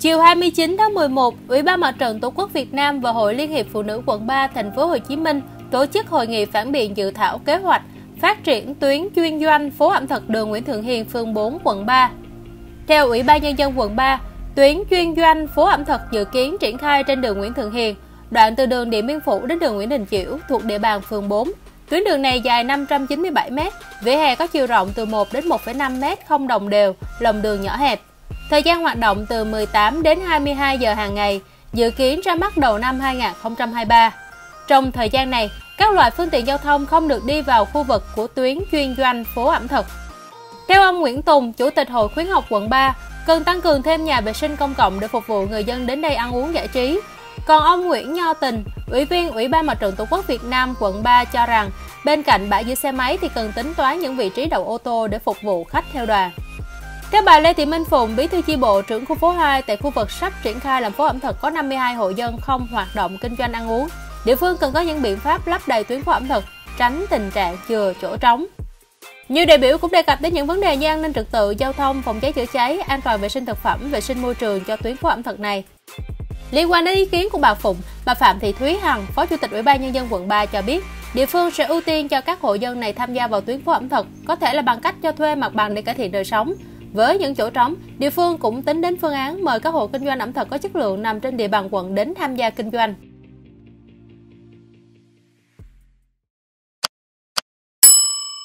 Chiều 29 tháng 11, Ủy ban Mặt trận Tổ quốc Việt Nam và Hội Liên hiệp Phụ nữ quận 3 thành phố Hồ Chí Minh tổ chức hội nghị phản biện dự thảo kế hoạch phát triển tuyến chuyên doanh phố ẩm thực đường Nguyễn Thượng Hiền, phường 4, quận 3. Theo Ủy ban Nhân dân quận 3, tuyến chuyên doanh phố ẩm thực dự kiến triển khai trên đường Nguyễn Thượng Hiền, đoạn từ đường Điện Biên Phủ đến đường Nguyễn Đình Chiểu thuộc địa bàn phường 4. Tuyến đường này dài 597 m, vỉa hè có chiều rộng từ 1 đến 1,5 m không đồng đều, lòng đường nhỏ hẹp. Thời gian hoạt động từ 18 đến 22 giờ hàng ngày, dự kiến ra mắt đầu năm 2023. Trong thời gian này, các loại phương tiện giao thông không được đi vào khu vực của tuyến chuyên doanh phố ẩm thực. Theo ông Nguyễn Tùng, Chủ tịch Hội khuyến học quận 3, cần tăng cường thêm nhà vệ sinh công cộng để phục vụ người dân đến đây ăn uống giải trí. Còn ông Nguyễn Nho Tình, Ủy viên Ủy ban Mặt trận Tổ quốc Việt Nam quận 3 cho rằng, bên cạnh bãi giữ xe máy thì cần tính toán những vị trí đậu ô tô để phục vụ khách theo đoàn. Theo bà Lê Thị Minh Phụng, bí thư chi bộ trưởng khu phố 2 tại khu vực sắp triển khai làm phố ẩm thực có 52 hộ dân không hoạt động kinh doanh ăn uống. Địa phương cần có những biện pháp lắp đầy tuyến phố ẩm thực, tránh tình trạng chừa chỗ trống. Nhiều đại biểu cũng đề cập đến những vấn đề như an ninh trật tự, giao thông, phòng cháy chữa cháy, an toàn vệ sinh thực phẩm, vệ sinh môi trường cho tuyến phố ẩm thực này. Liên quan đến ý kiến của bà Phụng, bà Phạm Thị Thúy Hằng, Phó Chủ tịch Ủy ban Nhân dân quận 3 cho biết, địa phương sẽ ưu tiên cho các hộ dân này tham gia vào tuyến phố ẩm thực, có thể là bằng cách cho thuê mặt bằng để cải thiện đời sống. Với những chỗ trống, địa phương cũng tính đến phương án mời các hộ kinh doanh ẩm thực có chất lượng nằm trên địa bàn quận đến tham gia kinh doanh.